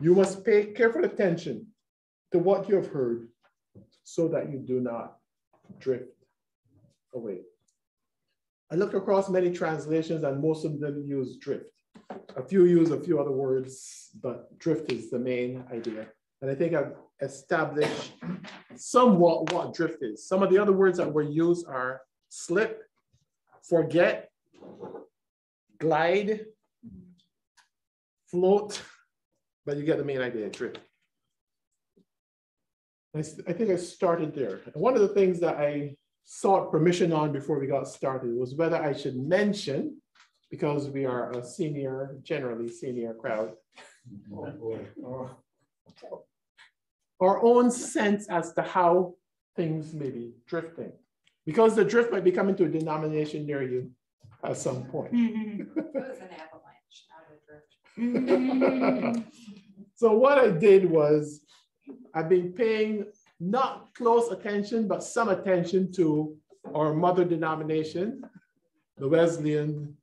You must pay careful attention to what you have heard so that you do not drift away. I looked across many translations and most of them use drift. A few use a few other words, but drift is the main idea. And I think I've established somewhat what drift is. Some of the other words that were used are slip, forget, glide, float, but you get the main idea, drift. I, I think I started there. One of the things that I sought permission on before we got started was whether I should mention, because we are a senior, generally senior crowd, our own sense as to how things may be drifting. Because the drift might be coming to a denomination near you at some point. Mm-hmm. Drift. Mm. so what I did was I've been paying not close attention, but some attention to our mother denomination, the Wesleyan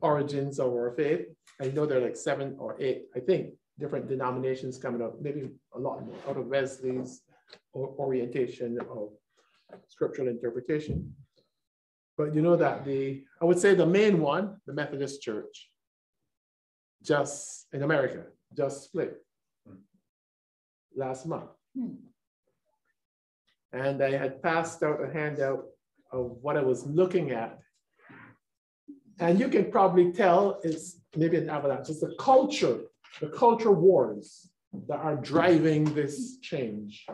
origins of our faith. I know there are like seven or eight, I think, different denominations coming up, maybe a lot more out of Wesley's orientation of scriptural interpretation. But you know that the, I would say the main one, the Methodist Church, just in America, just split last month. Hmm. And I had passed out a handout of what I was looking at. And you can probably tell it's maybe an avalanche. It's the culture, the culture wars that are driving this change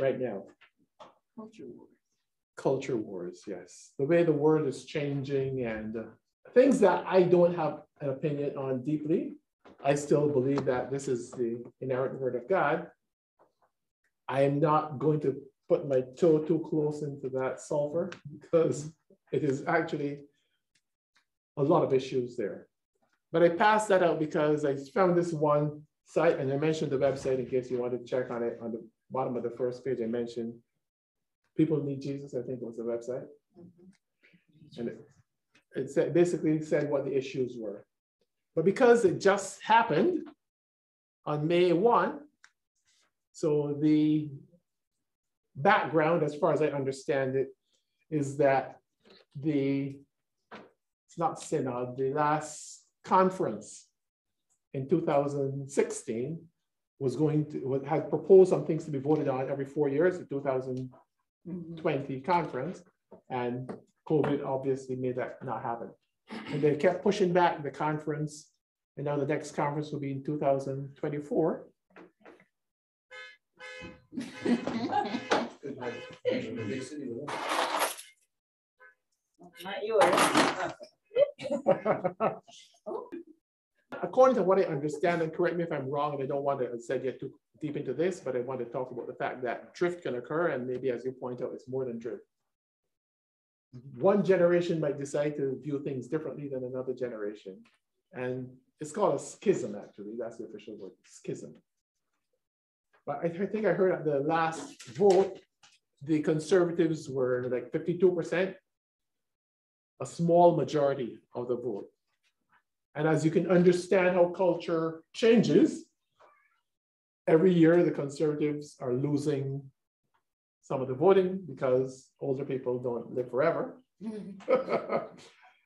right now. Culture wars. Culture wars, yes. The way the world is changing and uh, things that I don't have an opinion on deeply. I still believe that this is the inerrant word of God. I am not going to put my toe too close into that sulfur because it is actually a lot of issues there. But I passed that out because I found this one site and I mentioned the website in case you want to check on it on the bottom of the first page. I mentioned People Need Jesus, I think it was the website. Mm-hmm. And it, it said, basically said what the issues were. But because it just happened on May 1, so the background, as far as I understand it, is that the, it's not synod, the last conference in 2016 was going to, had proposed some things to be voted on every four years, the 2020 mm-hmm. conference, and COVID obviously made that not happen. And they kept pushing back the conference, and now the next conference will be in 2024. Not yours. According to what I understand, and correct me if I'm wrong, and I don't want to say get too deep into this, but I want to talk about the fact that drift can occur, and maybe as you point out, it's more than drift. One generation might decide to view things differently than another generation. And it's called a schism, actually. That's the official word, schism. But I, I think I heard at the last vote, the conservatives were like 52%, a small majority of the vote. And as you can understand how culture changes, every year the conservatives are losing some of the voting because older people don't live forever.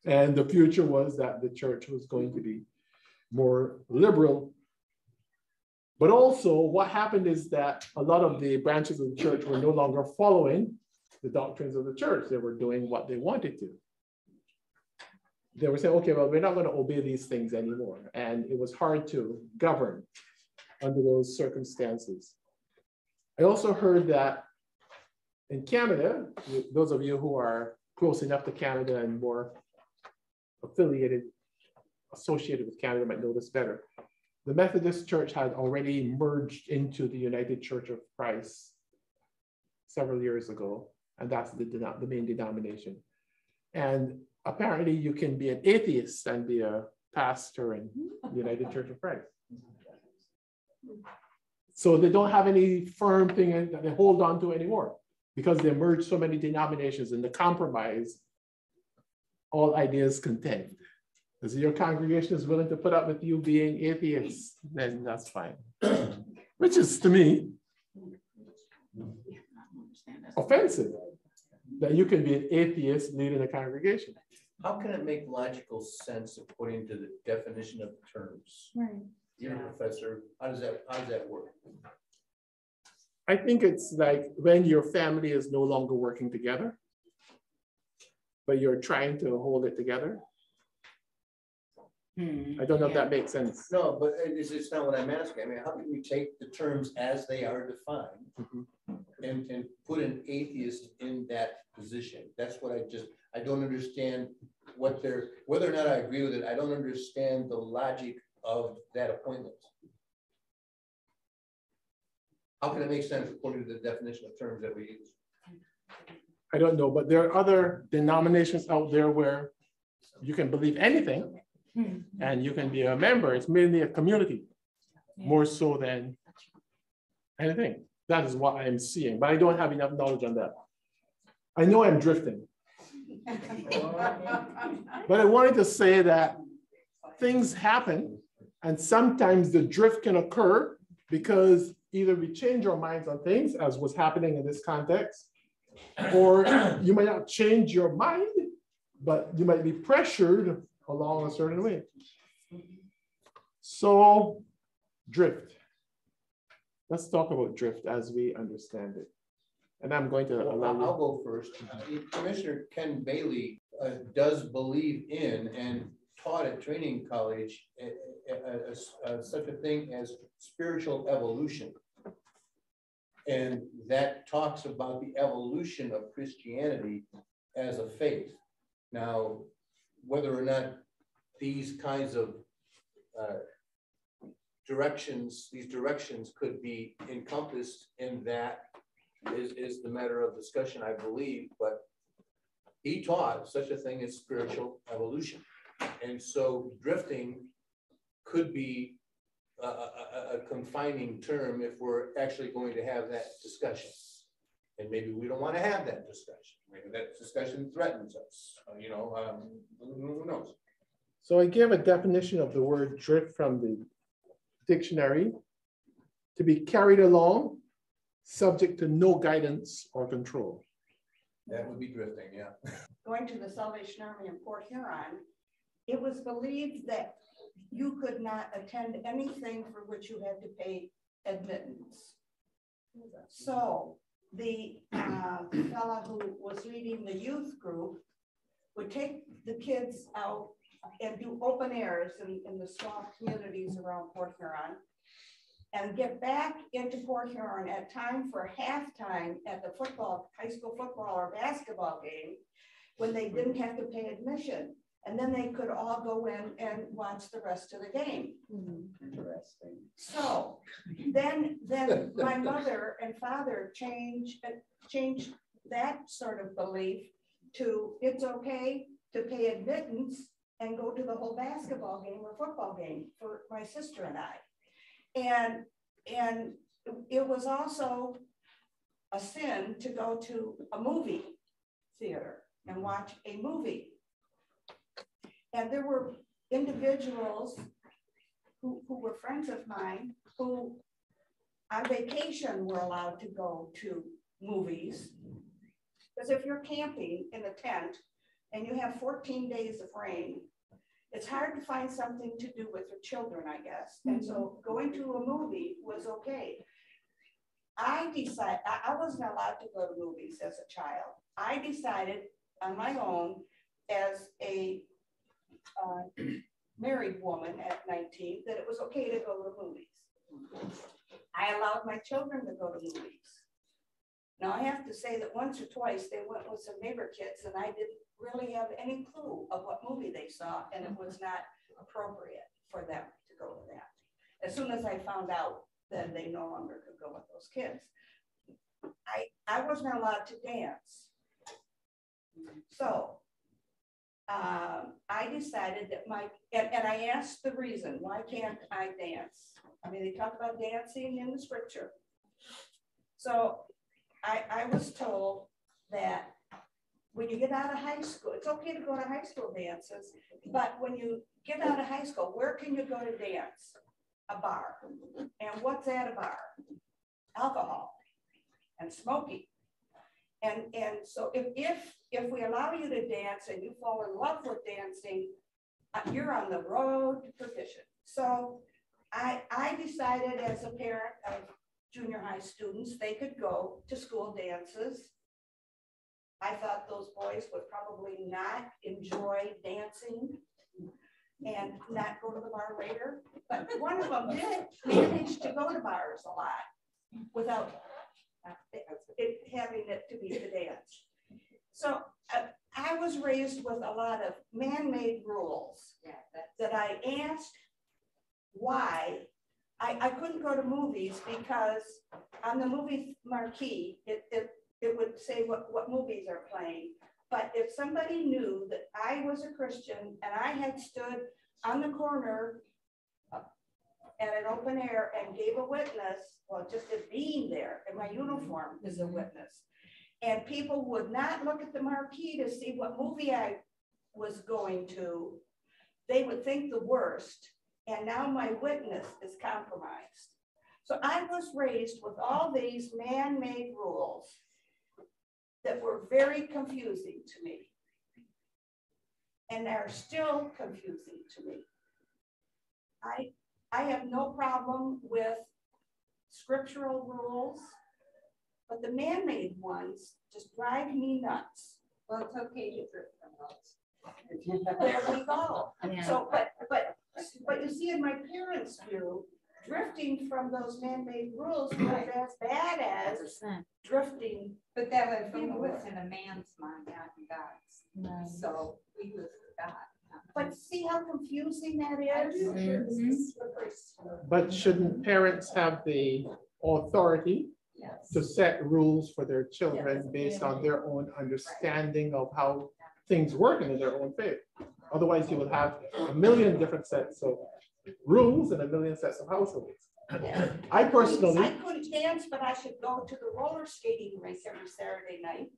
and the future was that the church was going to be more liberal but also what happened is that a lot of the branches of the church were no longer following the doctrines of the church. They were doing what they wanted to. They were saying, okay, well, we're not going to obey these things anymore. And it was hard to govern under those circumstances. I also heard that in Canada, those of you who are close enough to Canada and more affiliated, associated with Canada might know this better the Methodist Church had already merged into the United Church of Christ several years ago, and that's the, the main denomination. And apparently, you can be an atheist and be a pastor in the United Church of Christ. So they don't have any firm thing that they hold on to anymore because they merged so many denominations and the compromise, all ideas contained. If your congregation is willing to put up with you being atheists, then that's fine. Which is to me offensive that you can be an atheist leading a congregation. How can it make logical sense according to the definition of terms? Right. You're a professor, how does that, how does that work? I think it's like when your family is no longer working together, but you're trying to hold it together. I don't know if that makes sense. No, but it's, it's not what I'm asking. I mean, how can you take the terms as they are defined Mhm. and, and put an atheist in that position? That's what I just, I don't understand what they're, whether or not I agree with it, I don't understand the logic of that appointment. How can it make sense according to the definition of terms that we use? I don't know, but there are other denominations out there where you can believe anything hmm. and you can be a member. It's mainly a community, more so than anything. That is what I'm seeing, but I don't have enough knowledge on that. I know I'm drifting, but I wanted to say that things happen and sometimes the drift can occur because either we change our minds on things as was happening in this context, or you might not change your mind, but you might be pressured along a certain way. So drift. Let's talk about drift as we understand it. And I'm going to Well, allow I'll I'll you. go first. Uh, Commissioner Ken Bailey uh, does believe in and taught at training college such a thing as spiritual evolution. And that talks about the evolution of Christianity as a faith. Now, whether or not these kinds of uh, directions, these directions could be encompassed in that is, is the matter of discussion, I believe, but he taught such a thing as spiritual evolution. And so drifting could be a, a, a- a confining term if we're actually going to have that discussion. And maybe we don't want to have that discussion. Maybe that discussion threatens us, uh, you know, um, who knows? So I gave a definition of the word drift from the dictionary. To be carried along, subject to no guidance or control. That would be drifting, yeah. Going to the Salvation Army in Port Huron, it was believed that you could not attend anything for which you had to pay admittance. So the uh, fella who was leading the youth group would take the kids out and do open airs in, in the small communities around Port Huron and get back into Port Huron at time for halftime at the football, high school football or basketball game when they didn't have to pay admission. And then they could all go in and watch the rest of the game. Interesting. So then, then my mother and father changed, uh, changed that sort of belief to it's okay to pay admittance and go to the whole basketball game or football game for my sister and I. And, and it was also a sin to go to a movie theater and watch a movie. And there were individuals who, who were friends of mine who on vacation were allowed to go to movies. Because if you're camping in a tent and you have 14 days of rain, it's hard to find something to do with your children, I guess. And so mm-hmm. going to a movie was okay. I decided, I, I wasn't allowed to go to movies as a child. I decided on my own as a uh, married woman at 19 that it was okay to go to movies. I allowed my children to go to movies. Now I have to say that once or twice they went with some neighbor kids and I didn't really have any clue of what movie they saw and it was not appropriate for them to go to that. As soon as I found out, then they no longer could go with those kids. I, I wasn't allowed to dance. So um, I decided that my, and, and I asked the reason, why can't I dance? I mean, they talk about dancing in the scripture. So I, I was told that when you get out of high school, it's okay to go to high school dances, but when you get out of high school, where can you go to dance? A bar. And what's at a bar? Alcohol and smoking. And, and so if, if, if we allow you to dance and you fall in love with dancing, uh, you're on the road to perdition. So I, I decided as a parent of junior high students, they could go to school dances. I thought those boys would probably not enjoy dancing and not go to the bar later. But one of them did manage to go to bars a lot without it, having it to be the dance. So uh, I was raised with a lot of man-made rules Yeah, that I asked why. I, I couldn't go to movies because on the movie marquee, it, it, it would say what, what movies are playing. But if somebody knew that I was a Christian and I had stood on the corner at an open air and gave a witness, well, just as being there in my uniform is a witness. And people would not look at the marquee to see what movie I was going to. They would think the worst. And now my witness is compromised. So I was raised with all these man-made rules that were very confusing to me. And are still confusing to me. I, I have no problem with scriptural rules, but the man-made ones just drive me nuts. Well, it's okay to drift from those. There we go. Yeah. So, but, but, but you see, in my parents' view, drifting from those man-made rules was as bad as drifting. But that would be what's in a man's mind, not in God's. So we was God. But see how confusing that is? Mhm. But shouldn't parents have the authority Yes. to set rules for their children based on their own understanding of how things work and in their own faith? Otherwise, you will have a million different sets of rules and a million sets of households. I personally, I couldn't dance, but I should go to the roller skating race every Saturday night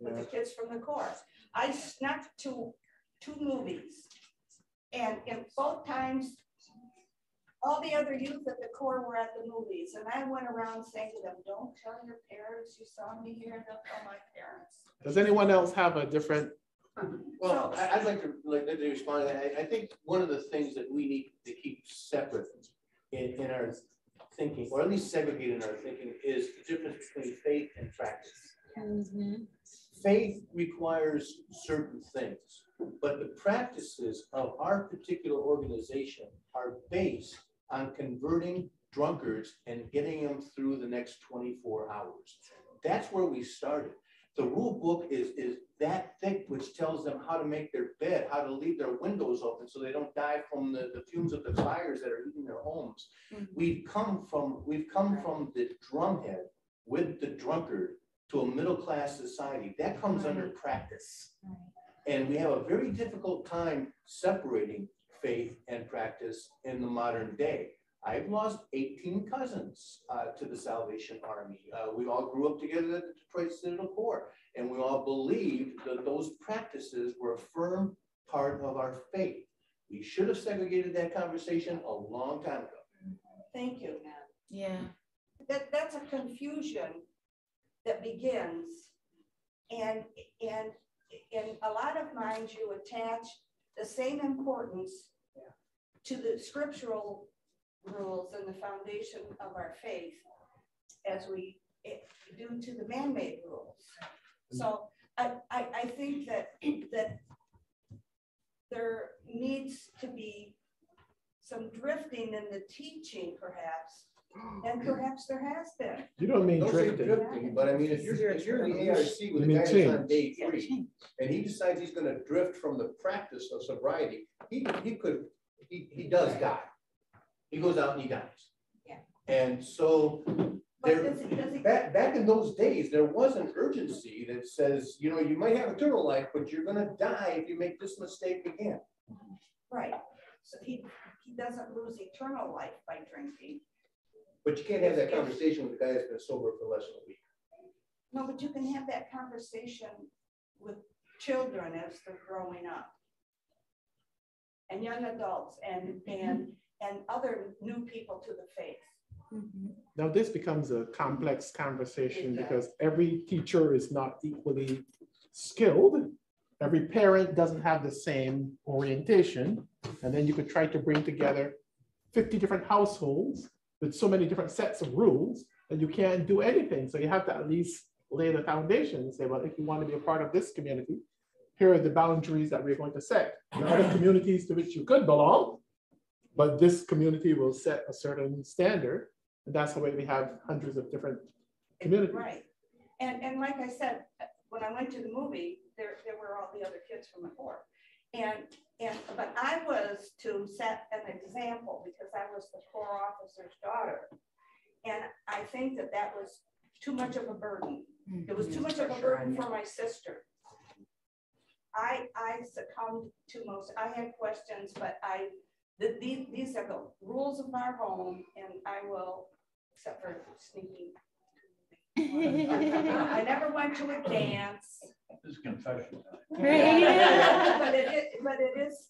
with the kids from the chorus. I snuck to two movies. And in both times, all the other youth at the Corps were at the movies. And I went around saying to them, don't tell your parents you saw me here, they'll tell my parents. does anyone else have a different, Well, I, I'd like to, like, to respond to that. I, I think one of the things that we need to keep separate in, in our thinking, or at least segregate in our thinking, is the difference between faith and practice. Mm-hmm. Faith requires certain things, but the practices of our particular organization are based on converting drunkards and getting them through the next twenty-four hours. That's where we started. The rule book is, is that thick, which tells them how to make their bed, how to leave their windows open so they don't die from the, the fumes of the fires that are eating their homes. Mhm. We've come from, we've come from the drumhead with the drunkard to a middle-class society. That comes under practice. And we have a very difficult time separating faith and practice in the modern day. I've lost 18 cousins uh, to the Salvation Army. Uh, we all grew up together at the Detroit Citadel Corps, and we all believed that those practices were a firm part of our faith. We should have segregated that conversation a long time ago. Thank you. Yeah. That, that's a confusion that begins. And, and in a lot of minds, you attach the same importance to the scriptural rules and the foundation of our faith as we eh, do to the man-made rules. So I, I, I think that, that there needs to be some drifting in the teaching perhaps, and perhaps there has been. you don't mean Don't say drifting. drifting, but I mean, if you're, if you're in the ARC with a mean guy that's on change. day three, and he decides he's gonna drift from the practice of sobriety, he, he could, he, he does die. He goes out and he dies. Yeah. And so, But there, does it, does it, back, back in those days, there was an urgency that says, you know, you might have eternal life, but you're gonna die if you make this mistake again. right, so he, he doesn't lose eternal life by drinking. But you can't have that conversation with a guy that's been sober for less than a week. No, but you can have that conversation with children as they're growing up. And young adults and, and, and other new people to the faith. Now, this becomes a complex conversation It because every teacher is not equally skilled. Every parent doesn't have the same orientation. And then you could try to bring together 50 different households with so many different sets of rules that you can't do anything. So you have to at least lay the foundation and say, well, if you want to be a part of this community, here are the boundaries that we're going to set. There are other communities to which you could belong, but this community will set a certain standard. And that's the way we have hundreds of different communities. Right. And, and like I said, when I went to the movie, there, there were all the other kids from the Corps. And, and, but I was to set an example because I was the Corps officer's daughter. And I think that that was too much of a burden. It was too mm-hmm. much of a burden for my sister. I, I succumbed to most, I had questions, but I, the, these, these are the rules of our home and I will, except for sneaking. I never went to a dance. This is confession. But it is, but it is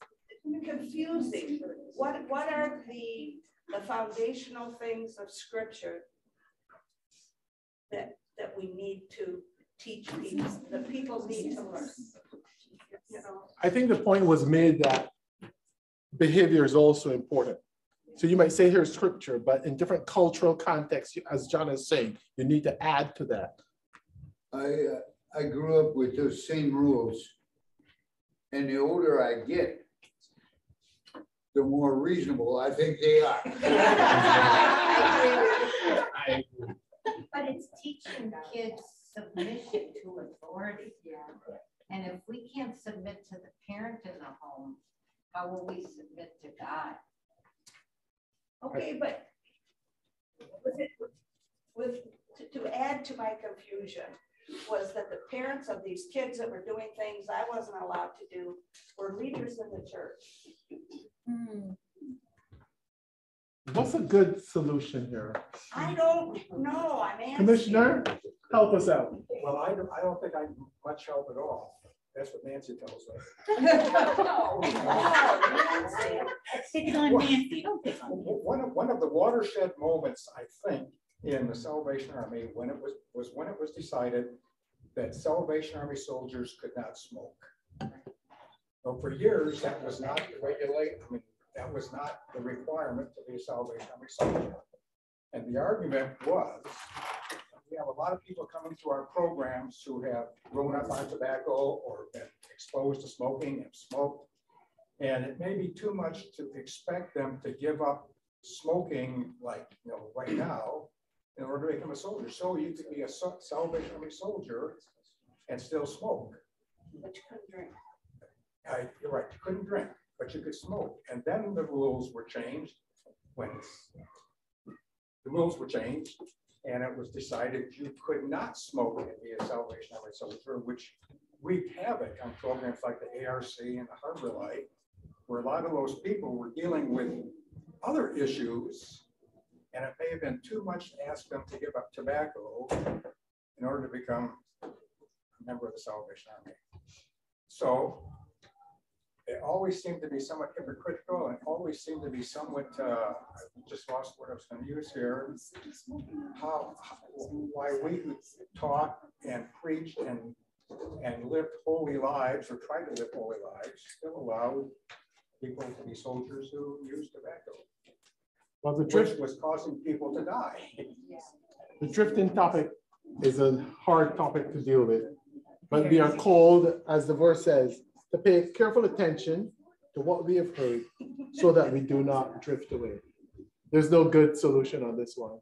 confusing. What, what are the, the foundational things of scripture that, that we need to teach people, that people need to learn? You know, I think the point was made that behavior is also important. So you might say here's scripture, but in different cultural contexts, as John is saying, you need to add to that. I, uh, I grew up with those same rules. And the older I get, the more reasonable I think they are. But it's teaching kids submission to authority. Yeah. And if we can't submit to the parent in the home, how will we submit to God? Okay, but with it, with, to, to add to my confusion was that the parents of these kids that were doing things I wasn't allowed to do were leaders in the church. Hmm. What's a good solution here? I don't know, I'm asking. Commissioner, help us out. Well, I don't, I don't think I'm much help at all. That's what Nancy tells me. No, no, Nancy. Pick on Nancy, don't pick on W- One of, one of the watershed moments, I think, in the Salvation Army, when it was, was when it was decided that Salvation Army soldiers could not smoke. So for years, that was not the regulate, I mean, that was not the requirement to be a Salvation Army soldier. And the argument was, we have a lot of people coming through our programs who have grown up on tobacco or been exposed to smoking and smoked. And it may be too much to expect them to give up smoking like, you know, right now in order to become a soldier. So you could be a Salvation Army soldier and still smoke. But you couldn't drink. I, you're right, you couldn't drink, but you could smoke. And then the rules were changed when the rules were changed and it was decided you could not smoke and be a Salvation Army soldier, which wreaked havoc on programs like the ARC and the Harbor Light, where a lot of those people were dealing with other issues. And it may have been too much to ask them to give up tobacco in order to become a member of the Salvation Army. So they always seemed to be somewhat hypocritical and always seemed to be somewhat, uh, I just lost what I was going to use here. How, how- why we taught and preached and, and lived holy lives or tried to live holy lives still allowed people to be soldiers who used tobacco, Well, the which drift, was causing people to die. the drifting topic is a hard topic to deal with. But we are called, as the verse says, to pay careful attention to what we have heard so that we do not drift away. There's no good solution on this one.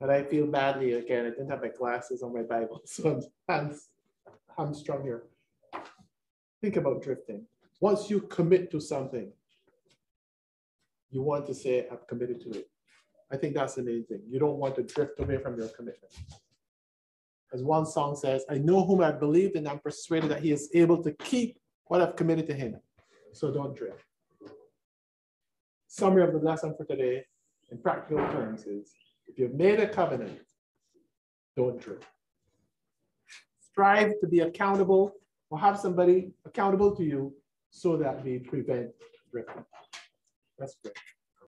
And I feel badly again, I didn't have my glasses on my Bible, so I'm hands, hamstrung here. Think about drifting. Once you commit to something, you want to say, I've committed to it. I think that's the main thing. You don't want to drift away from your commitment. As one song says, I know whom I believed and I'm persuaded that he is able to keep what I've committed to him. So don't drift. Summary of the lesson for today in practical terms is if you've made a covenant, don't drift. Strive to be accountable or have somebody accountable to you so that we prevent drifting. That's great.